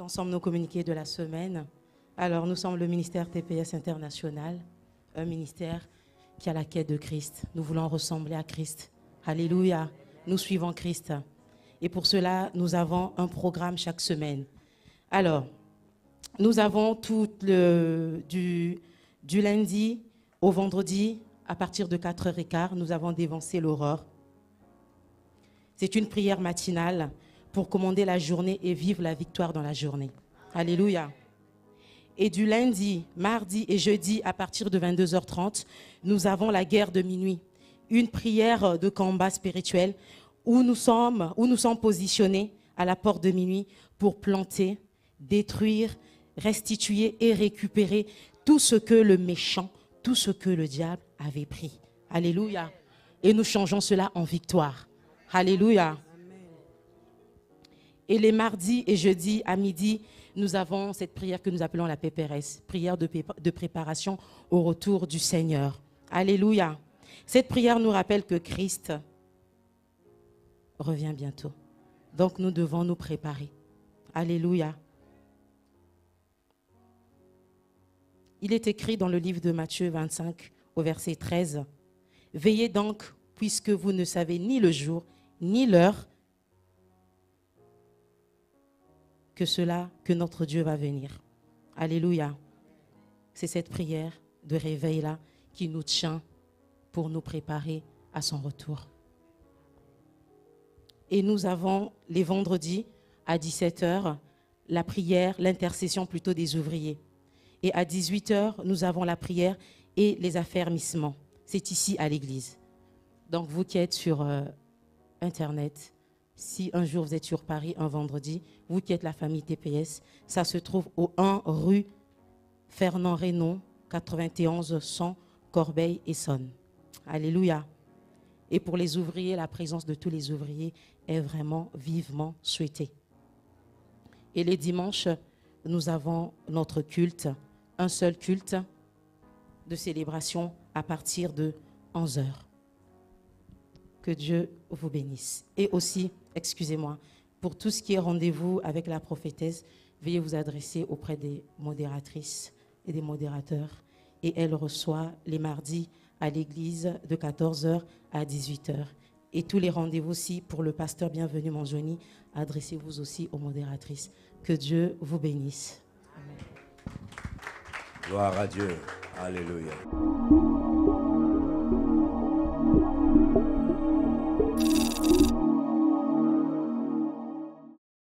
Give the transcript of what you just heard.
ensemble nos communiqués de la semaine. Alors, nous sommes le ministère TPS International, un ministère qui a la quête de Christ. Nous voulons ressembler à Christ. Alléluia. Nous suivons Christ. Et pour cela, nous avons un programme chaque semaine. Alors, nous avons tout le, du, du lundi au vendredi, à partir de 4h15, nous avons dévancé l'aurore. C'est une prière matinale pour commander la journée et vivre la victoire dans la journée. Alléluia. Et du lundi, mardi et jeudi, à partir de 22h30, nous avons la guerre de minuit, une prière de combat spirituel où nous sommes, où nous sommes positionnés à la porte de minuit pour planter, détruire, restituer et récupérer tout ce que le méchant, tout ce que le diable avait pris. Alléluia. Et nous changeons cela en victoire. Alléluia. Et les mardis et jeudis à midi, nous avons cette prière que nous appelons la PPRS, prière de, de préparation au retour du Seigneur. Alléluia. Cette prière nous rappelle que Christ revient bientôt. Donc nous devons nous préparer. Alléluia. Il est écrit dans le livre de Matthieu 25 au verset 13, Veillez donc, puisque vous ne savez ni le jour ni l'heure que cela, que notre Dieu va venir. Alléluia. C'est cette prière de réveil-là qui nous tient pour nous préparer à son retour. Et nous avons les vendredis à 17h la prière, l'intercession plutôt des ouvriers. Et à 18h, nous avons la prière et les affermissements. C'est ici à l'église. Donc vous qui êtes sur euh, Internet, si un jour vous êtes sur Paris un vendredi, vous qui êtes la famille TPS, ça se trouve au 1 rue Fernand Reynaud, 91 100 Corbeil et Sonne. Alléluia. Et pour les ouvriers, la présence de tous les ouvriers est vraiment vivement souhaitée. Et les dimanches, nous avons notre culte, un seul culte de célébration à partir de 11 heures. Que Dieu vous bénisse. Et aussi, excusez-moi, pour tout ce qui est rendez-vous avec la prophétesse, veuillez vous adresser auprès des modératrices et des modérateurs. Et elle reçoit les mardis à l'église de 14h à 18h. Et tous les rendez-vous aussi pour le pasteur bienvenu Manjoni, adressez-vous aussi aux modératrices. Que Dieu vous bénisse. Gloire à Dieu. Alléluia.